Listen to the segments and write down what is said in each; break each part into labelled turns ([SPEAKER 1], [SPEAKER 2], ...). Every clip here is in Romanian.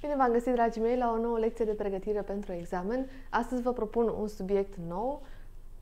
[SPEAKER 1] Bine v-am găsit, dragii mei, la o nouă lecție de pregătire pentru examen. Astăzi vă propun un subiect nou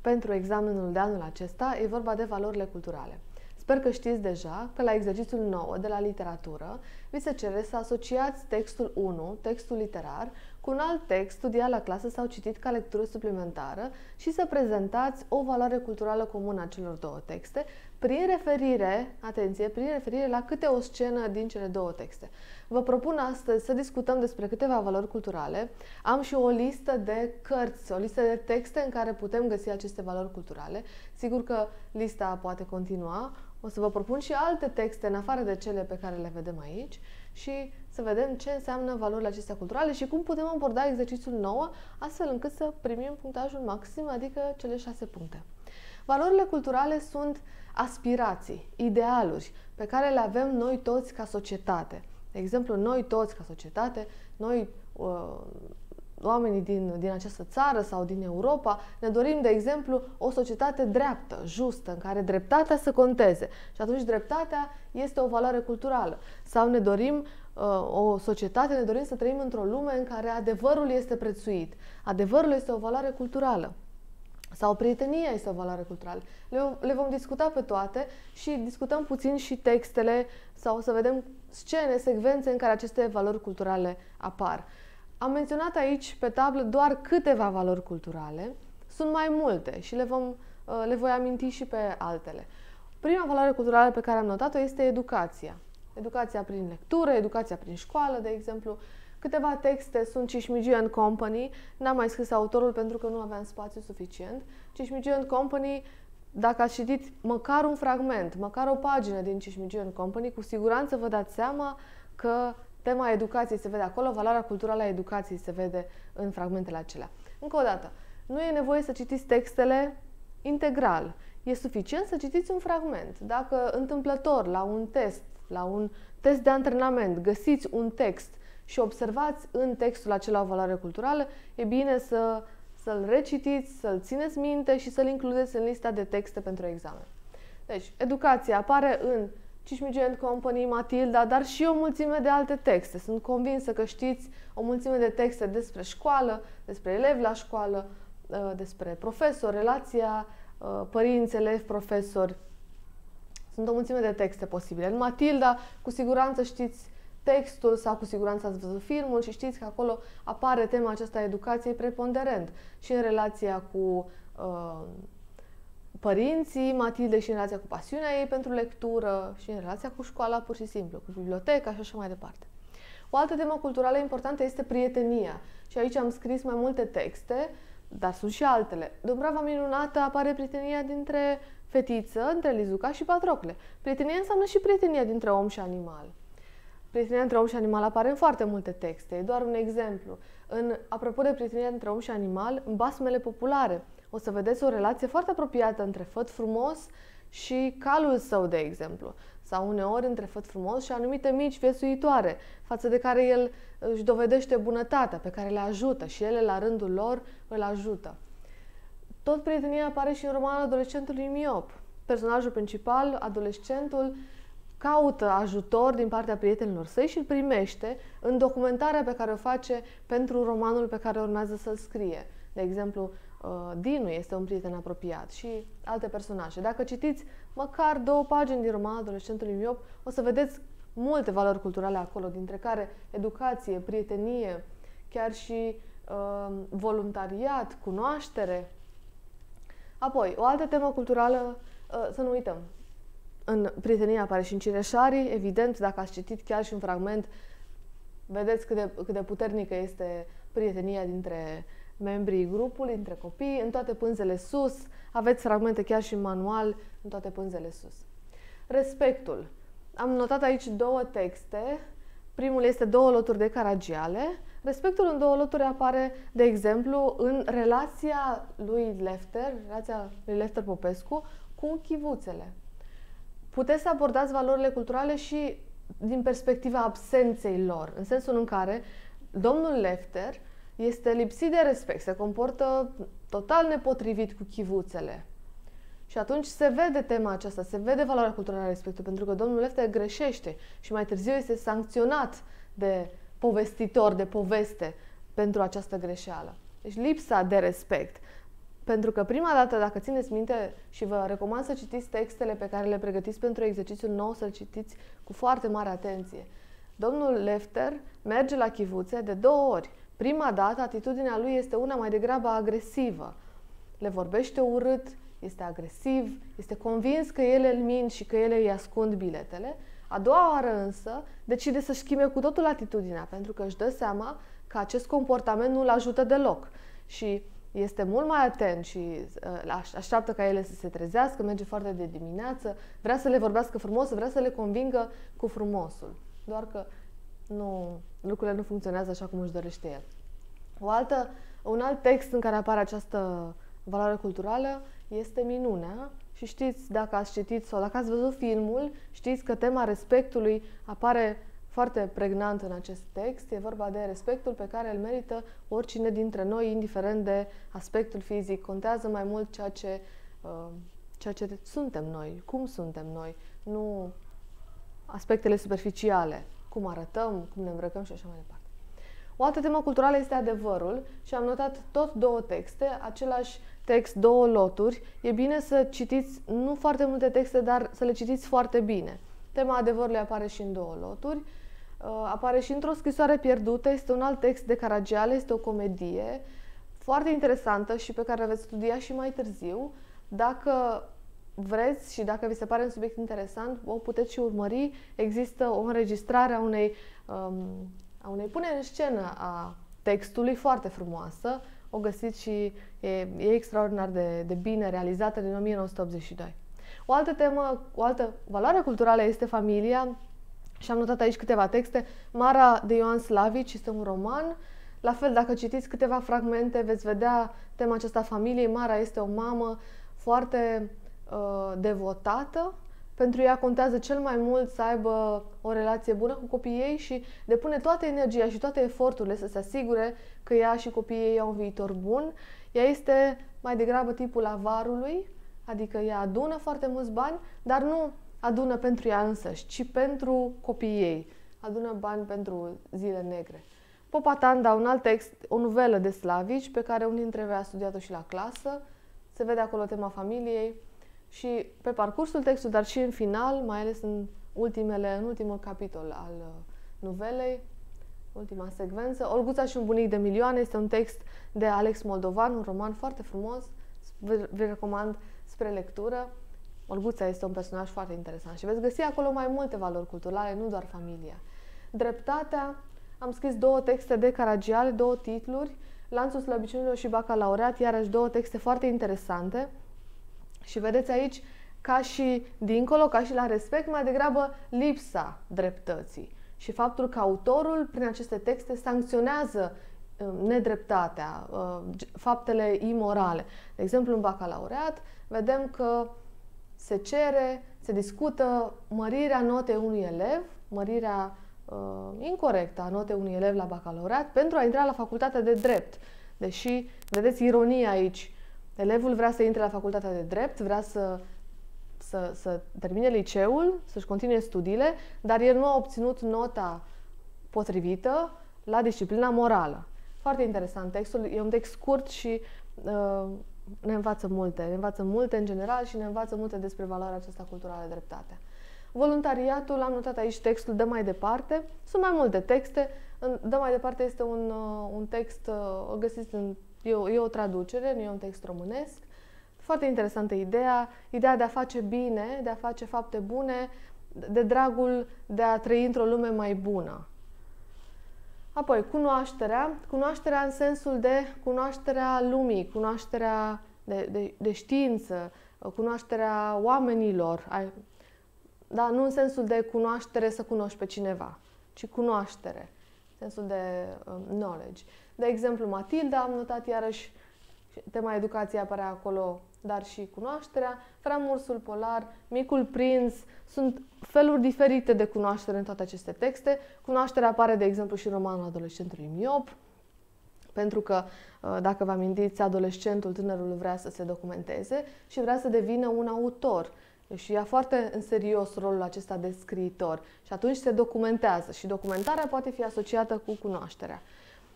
[SPEAKER 1] pentru examenul de anul acesta. E vorba de valorile culturale. Sper că știți deja că la exercițiul 9 de la literatură vi se cere să asociați textul 1, textul literar, cu un alt text studiat la clasă sau citit ca lectură suplimentară și să prezentați o valoare culturală comună a celor două texte prin referire, atenție, prin referire la câte o scenă din cele două texte. Vă propun astăzi să discutăm despre câteva valori culturale. Am și o listă de cărți, o listă de texte în care putem găsi aceste valori culturale. Sigur că lista poate continua. O să vă propun și alte texte în afară de cele pe care le vedem aici și să vedem ce înseamnă valorile acestea culturale și cum putem aborda exercițiul nou astfel încât să primim punctajul maxim, adică cele șase puncte. Valorile culturale sunt aspirații, idealuri pe care le avem noi toți ca societate. De exemplu, noi toți ca societate, noi uh, oamenii din, din această țară sau din Europa, ne dorim, de exemplu, o societate dreaptă, justă, în care dreptatea să conteze. Și atunci dreptatea este o valoare culturală. Sau ne dorim uh, o societate, ne dorim să trăim într-o lume în care adevărul este prețuit. Adevărul este o valoare culturală. Sau prietenia este o valoare culturală. Le, le vom discuta pe toate și discutăm puțin și textele sau să vedem scene, secvențe în care aceste valori culturale apar. Am menționat aici pe tablă doar câteva valori culturale. Sunt mai multe și le, vom, uh, le voi aminti și pe altele. Prima valoare culturală pe care am notat-o este educația. Educația prin lectură, educația prin școală, de exemplu. Câteva texte sunt Cismigiu and Company, n-am mai scris autorul pentru că nu aveam spațiu suficient. Cismigiu and Company, dacă ați citit măcar un fragment, măcar o pagină din Cismigiu and Company, cu siguranță vă dați seama că tema educației se vede acolo, valoarea culturală a educației se vede în fragmentele acelea. Încă o dată, nu e nevoie să citiți textele integral. E suficient să citiți un fragment. Dacă întâmplător, la un test, la un test de antrenament, găsiți un text și observați în textul acela o valoare culturală, e bine să, să-l recitiți, să-l țineți minte și să-l includeți în lista de texte pentru examen. Deci, educația apare în Cismigiu Company, Matilda, dar și o mulțime de alte texte. Sunt convinsă că știți o mulțime de texte despre școală, despre elevi la școală, uh, despre profesor, relația uh, părinți, elevi, profesori. Sunt o mulțime de texte posibile. În Matilda, cu siguranță știți textul sau cu siguranță ați văzut filmul și știți că acolo apare tema aceasta a educației preponderent și în relația cu uh, părinții, Matilde și în relația cu pasiunea ei pentru lectură și în relația cu școala pur și simplu, cu biblioteca și așa mai departe. O altă temă culturală importantă este prietenia și aici am scris mai multe texte, dar sunt și altele. Dumbrava minunată apare prietenia dintre fetiță, între Lizuca și Patrocle. Prietenia înseamnă și prietenia dintre om și animal. Prietenia între om și animal apare în foarte multe texte. E doar un exemplu. În, apropo de prietenia între om și animal, în basmele populare o să vedeți o relație foarte apropiată între făt frumos și calul său, de exemplu. Sau uneori între făt frumos și anumite mici viețuitoare, față de care el își dovedește bunătatea, pe care le ajută și ele, la rândul lor, îl ajută. Tot prietenia apare și în romanul adolescentului miop. Personajul principal, adolescentul, caută ajutor din partea prietenilor săi și îl primește în documentarea pe care o face pentru romanul pe care urmează să-l scrie. De exemplu, uh, Dinu este un prieten apropiat și alte personaje. Dacă citiți măcar două pagini din romanul adolescentului miop, o să vedeți multe valori culturale acolo, dintre care educație, prietenie, chiar și uh, voluntariat, cunoaștere. Apoi, o altă temă culturală, uh, să nu uităm, în prietenia apare și în Cireșarii, evident, dacă ați citit chiar și un fragment, vedeți cât de, cât de puternică este prietenia dintre membrii grupului, dintre copii, în toate pânzele sus, aveți fragmente chiar și în manual, în toate pânzele sus. Respectul. Am notat aici două texte. Primul este două loturi de caragiale. Respectul în două loturi apare, de exemplu, în relația lui Lefter, relația lui Lefter Popescu, cu chivuțele puteți să abordați valorile culturale și din perspectiva absenței lor, în sensul în care domnul Lefter este lipsit de respect, se comportă total nepotrivit cu chivuțele. Și atunci se vede tema aceasta, se vede valoarea culturală a respectului, pentru că domnul Lefter greșește și mai târziu este sancționat de povestitor de poveste pentru această greșeală. Deci lipsa de respect. Pentru că prima dată, dacă țineți minte și vă recomand să citiți textele pe care le pregătiți pentru exercițiul nou, să-l citiți cu foarte mare atenție. Domnul Lefter merge la chivuțe de două ori. Prima dată, atitudinea lui este una mai degrabă agresivă. Le vorbește urât, este agresiv, este convins că ele îl mint și că ele îi ascund biletele. A doua oară însă decide să schimbe cu totul atitudinea, pentru că își dă seama că acest comportament nu-l ajută deloc. Și este mult mai atent și uh, așteaptă ca ele să se trezească, merge foarte de dimineață, vrea să le vorbească frumos, vrea să le convingă cu frumosul. Doar că nu, lucrurile nu funcționează așa cum își dorește el. O altă, un alt text în care apare această valoare culturală este Minunea și știți, dacă ați citit sau dacă ați văzut filmul, știți că tema respectului apare foarte pregnant în acest text. E vorba de respectul pe care îl merită oricine dintre noi, indiferent de aspectul fizic. Contează mai mult ceea ce, uh, ceea ce suntem noi, cum suntem noi, nu aspectele superficiale, cum arătăm, cum ne îmbrăcăm și așa mai departe. O altă temă culturală este adevărul și am notat tot două texte, același text, două loturi. E bine să citiți nu foarte multe texte, dar să le citiți foarte bine. Tema adevărului apare și în două loturi. Uh, apare și într-o scrisoare pierdută, este un alt text de Caragiale, este o comedie foarte interesantă și pe care o veți studia și mai târziu. Dacă vreți și dacă vi se pare un subiect interesant, o puteți și urmări. Există o înregistrare a unei, um, a unei puneri în scenă a textului foarte frumoasă. O găsiți și e, e extraordinar de, de bine realizată din 1982. O altă temă, o altă valoare culturală este familia și am notat aici câteva texte. Mara de Ioan Slavici este un roman. La fel, dacă citiți câteva fragmente, veți vedea tema aceasta familiei. Mara este o mamă foarte uh, devotată. Pentru ea contează cel mai mult să aibă o relație bună cu copiii ei și depune toată energia și toate eforturile să se asigure că ea și copiii ei au un viitor bun. Ea este mai degrabă tipul avarului, adică ea adună foarte mulți bani, dar nu adună pentru ea însăși, ci pentru copiii ei. Adună bani pentru zile negre. Popa Tanda, un alt text, o novelă de slavici pe care unii dintre voi a studiat-o și la clasă. Se vede acolo tema familiei și pe parcursul textului, dar și în final, mai ales în ultimele, în ultimul capitol al uh, novelei, ultima secvență. Olguța și un bunic de milioane este un text de Alex Moldovan, un roman foarte frumos. Vă recomand spre lectură. Olguța este un personaj foarte interesant și veți găsi acolo mai multe valori culturale, nu doar familia. Dreptatea, am scris două texte de Caragiale, două titluri, Lanțul slăbiciunilor și bacalaureat, iarăși două texte foarte interesante. Și vedeți aici, ca și dincolo, ca și la respect, mai degrabă lipsa dreptății. Și faptul că autorul, prin aceste texte, sancționează um, nedreptatea, uh, faptele imorale. De exemplu, în bacalaureat, vedem că se cere, se discută mărirea notei unui elev, mărirea uh, incorrectă a notei unui elev la bacalaureat pentru a intra la facultatea de drept. Deși, vedeți ironia aici, elevul vrea să intre la facultatea de drept, vrea să, să, să termine liceul, să-și continue studiile, dar el nu a obținut nota potrivită la disciplina morală. Foarte interesant textul, e un text scurt și uh, ne învață multe. Ne învață multe în general și ne învață multe despre valoarea aceasta culturală de dreptate. Voluntariatul, am notat aici textul de mai departe. Sunt mai multe texte. De mai departe este un, uh, un text, uh, o găsiți în, e o, e o traducere, nu e un text românesc. Foarte interesantă ideea, ideea de a face bine, de a face fapte bune, de dragul de a trăi într-o lume mai bună. Apoi, cunoașterea. Cunoașterea în sensul de cunoașterea lumii, cunoașterea de, de, de știință, cunoașterea oamenilor. Da, nu în sensul de cunoaștere să cunoști pe cineva, ci cunoaștere, în sensul de um, knowledge. De exemplu, Matilda, am notat iarăși tema educației apărea acolo, dar și cunoașterea, Framursul polar, Micul prinț, sunt feluri diferite de cunoaștere în toate aceste texte. Cunoașterea apare, de exemplu, și în romanul adolescentului miop, pentru că, uh, dacă vă amintiți, adolescentul, tânărul vrea să se documenteze și vrea să devină un autor. și ia foarte în serios rolul acesta de scriitor și atunci se documentează și documentarea poate fi asociată cu cunoașterea.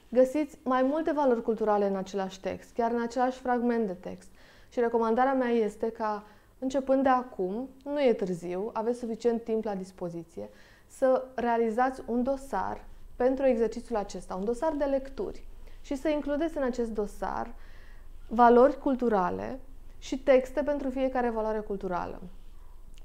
[SPEAKER 1] Găsiți mai multe valori culturale în același text, chiar în același fragment de text. Și recomandarea mea este ca, începând de acum, nu e târziu, aveți suficient timp la dispoziție, să realizați un dosar pentru exercițiul acesta, un dosar de lecturi și să includeți în acest dosar valori culturale și texte pentru fiecare valoare culturală.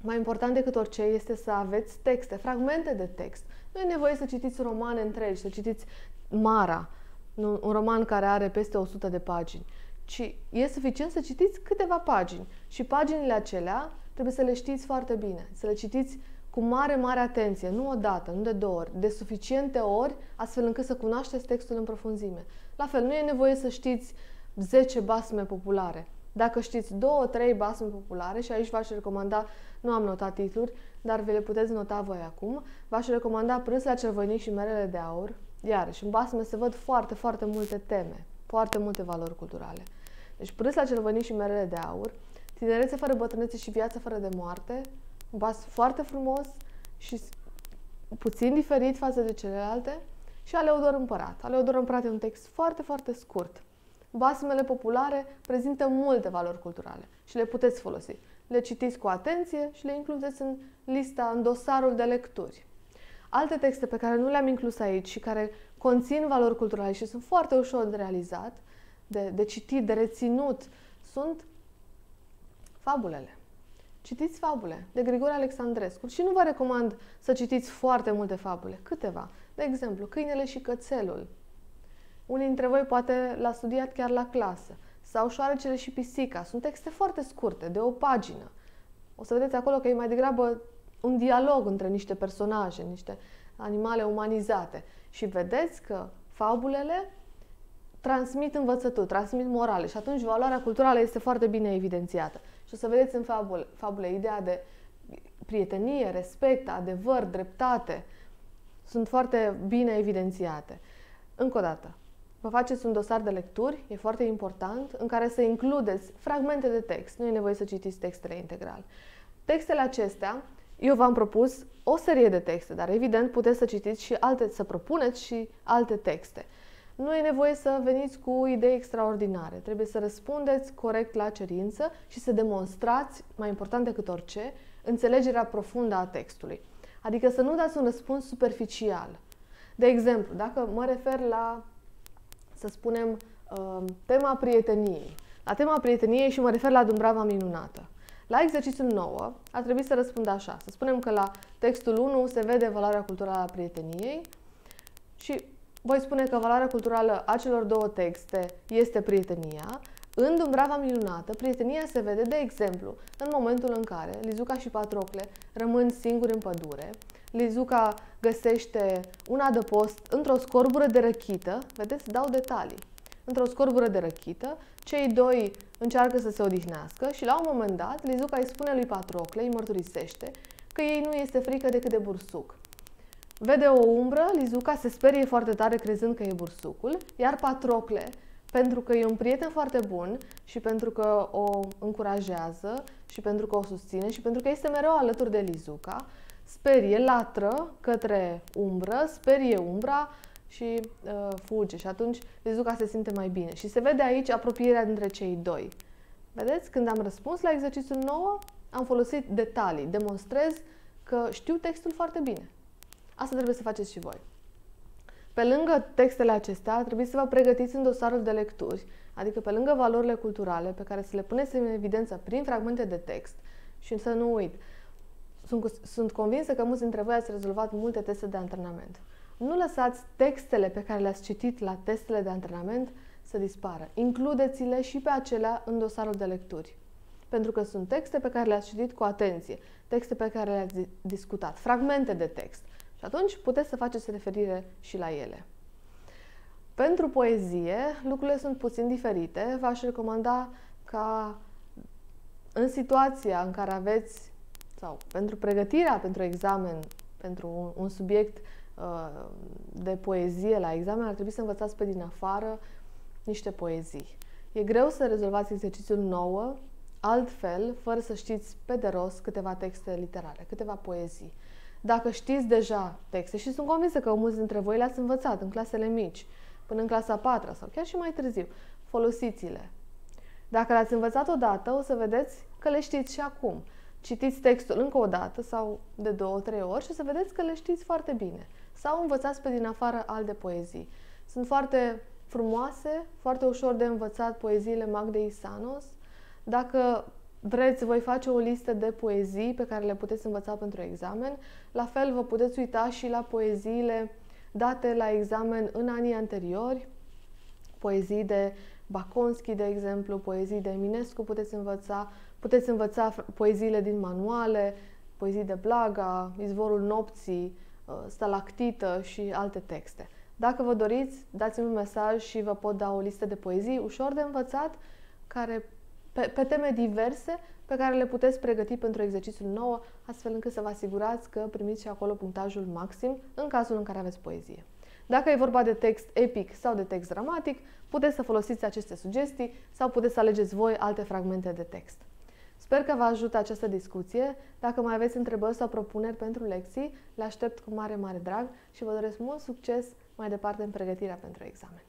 [SPEAKER 1] Mai important decât orice este să aveți texte, fragmente de text. Nu e nevoie să citiți romane întregi, să citiți Mara, un roman care are peste 100 de pagini, ci e suficient să citiți câteva pagini. Și paginile acelea trebuie să le știți foarte bine, să le citiți cu mare, mare atenție, nu o dată, nu de două ori, de suficiente ori, astfel încât să cunoașteți textul în profunzime. La fel, nu e nevoie să știți 10 basme populare. Dacă știți două, trei basme populare, și aici v-aș recomanda, nu am notat titluri, dar vi le puteți nota voi acum, v-aș recomanda Prânz la cel voinic și Merele de Aur. Iarăși, în basme se văd foarte, foarte multe teme, foarte multe valori culturale. Deci Prânz la cel voinic și Merele de Aur, Tinerețe fără bătrânețe și viață fără de moarte, un bas foarte frumos și puțin diferit față de celelalte, și Aleodor Împărat. Aleodor Împărat e un text foarte, foarte scurt. Basmele populare prezintă multe valori culturale și le puteți folosi. Le citiți cu atenție și le includeți în lista, în dosarul de lecturi. Alte texte pe care nu le-am inclus aici și care conțin valori culturale și sunt foarte ușor de realizat, de, de citit, de reținut, sunt fabulele. Citiți fabule de Grigore Alexandrescu și nu vă recomand să citiți foarte multe fabule, câteva. De exemplu, Câinele și cățelul. Unii dintre voi poate l-a studiat chiar la clasă. Sau Șoarecele și pisica. Sunt texte foarte scurte, de o pagină. O să vedeți acolo că e mai degrabă un dialog între niște personaje, niște animale umanizate. Și vedeți că fabulele transmit învățături, transmit morale și atunci valoarea culturală este foarte bine evidențiată. Și o să vedeți în fabule, fabule ideea de prietenie, respect, adevăr, dreptate, sunt foarte bine evidențiate. Încă o dată, vă faceți un dosar de lecturi, e foarte important, în care să includeți fragmente de text. Nu e nevoie să citiți textele integral. Textele acestea, eu v-am propus o serie de texte, dar evident puteți să citiți și alte, să propuneți și alte texte. Nu e nevoie să veniți cu idei extraordinare. Trebuie să răspundeți corect la cerință și să demonstrați, mai important decât orice, înțelegerea profundă a textului. Adică să nu dați un răspuns superficial. De exemplu, dacă mă refer la, să spunem, uh, tema prieteniei. La tema prieteniei și mă refer la Dumbrava minunată. La exercițiul 9 ar trebui să răspund așa. Să spunem că la textul 1 se vede valoarea culturală a prieteniei și voi spune că valoarea culturală a celor două texte este prietenia. În Dumbrava minunată, prietenia se vede, de exemplu, în momentul în care Lizuca și Patrocle rămân singuri în pădure, Lizuca găsește un adăpost într-o scorbură de răchită, vedeți, dau detalii, într-o scorbură de răchită, cei doi încearcă să se odihnească și la un moment dat Lizuca îi spune lui Patrocle, îi mărturisește, că ei nu este frică decât de bursuc. Vede o umbră, Lizuca se sperie foarte tare crezând că e bursucul, iar Patrocle, pentru că e un prieten foarte bun și pentru că o încurajează și pentru că o susține și pentru că este mereu alături de Lizuca, sperie, latră către umbră, sperie umbra și uh, fuge. Și atunci Lizuca se simte mai bine. Și se vede aici apropierea dintre cei doi. Vedeți? Când am răspuns la exercițiul 9, am folosit detalii. Demonstrez că știu textul foarte bine. Asta trebuie să faceți și voi. Pe lângă textele acestea, trebuie să vă pregătiți în dosarul de lecturi, adică pe lângă valorile culturale pe care să le puneți în evidență prin fragmente de text și să nu uit. Sunt, sunt convinsă că mulți dintre voi ați rezolvat multe teste de antrenament. Nu lăsați textele pe care le-ați citit la testele de antrenament să dispară. Includeți-le și pe acelea în dosarul de lecturi. Pentru că sunt texte pe care le-ați citit cu atenție, texte pe care le-ați discutat, fragmente de text. Și atunci puteți să faceți referire și la ele. Pentru poezie, lucrurile sunt puțin diferite. V-aș recomanda ca în situația în care aveți, sau pentru pregătirea pentru examen, pentru un, un subiect uh, de poezie la examen, ar trebui să învățați pe din afară niște poezii. E greu să rezolvați exercițiul 9 altfel, fără să știți pe de rost câteva texte literare, câteva poezii. Dacă știți deja texte și sunt convinsă că mulți dintre voi le-ați învățat în clasele mici, până în clasa 4 sau chiar și mai târziu, folosiți-le. Dacă le-ați învățat odată, o să vedeți că le știți și acum. Citiți textul încă o dată sau de două, trei ori și o să vedeți că le știți foarte bine. Sau învățați pe din afară alte poezii. Sunt foarte frumoase, foarte ușor de învățat poeziile Magdei Isanos. Dacă vreți, voi face o listă de poezii pe care le puteți învăța pentru examen. La fel, vă puteți uita și la poeziile date la examen în anii anteriori, poezii de Baconski, de exemplu, poezii de Eminescu puteți învăța, puteți învăța poeziile din manuale, poezii de Blaga, Izvorul nopții, uh, Stalactită și alte texte. Dacă vă doriți, dați-mi un mesaj și vă pot da o listă de poezii ușor de învățat, care, pe, pe teme diverse, pe care le puteți pregăti pentru exercițiul nou, astfel încât să vă asigurați că primiți și acolo punctajul maxim în cazul în care aveți poezie. Dacă e vorba de text epic sau de text dramatic, puteți să folosiți aceste sugestii sau puteți să alegeți voi alte fragmente de text. Sper că vă ajută această discuție. Dacă mai aveți întrebări sau propuneri pentru lecții, le aștept cu mare, mare drag și vă doresc mult succes mai departe în pregătirea pentru examen.